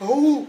Oh,